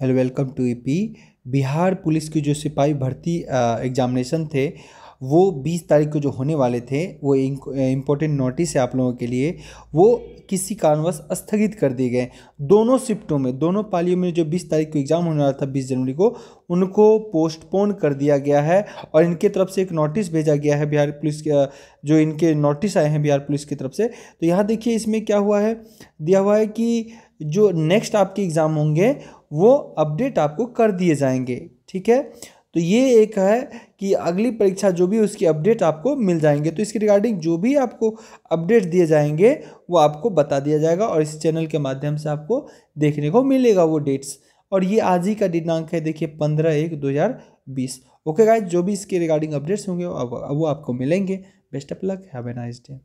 Hello, welcome to ईपी। Bihar police की जो सिपाही भर्ती एग्जामिनेशन थे, वो 20 तारीख को जो होने वाले थे, वो इम्पोर्टेंट नोटिस है आप लोगों के लिए, वो किसी कारणवश स्थगित कर दिए गए। दोनों शिफ्टों में, दोनों पालियों में जो 20 तारीख को एग्ज़ाम होने वाला था 20 जनवरी को, उनको पोस्टपोन कर दिया गया है और इनके तरफ़ से एक नोटिस भेजा गया है बिहार पुलिस के जो इनके नोटिस आए हैं बिहार पुलिस की तरफ़ से। तो यहाँ देखिए, इसमें क्या हुआ है? दिया हुआ है कि जो नेक्स्ट आपके एग्ज़ाम होंगे, वो अपडेट आपको कर दिए जाएँगे, ठीक है? तो ये एक है कि अगली परीक्षा जो भी उसकी अपडेट आपको मिल जाएँगे। तो इसके रिगार्डिंग जो भी आपको अपडेट दिए जाएँगे, वो आपको बता दिया जाएगा और इस चैनल के माध्यम से आपको देखने को मिलेगा वो डेट्स और ये आज ही का दिनांक है, देखिए, पंद्रह एक दो हज़ार बीस। ओके गाइज़ जो भी इसके रिगार्डिंग अपडेट्स होंगे, वो आपको मिलेंगे। Best of luck have a nice day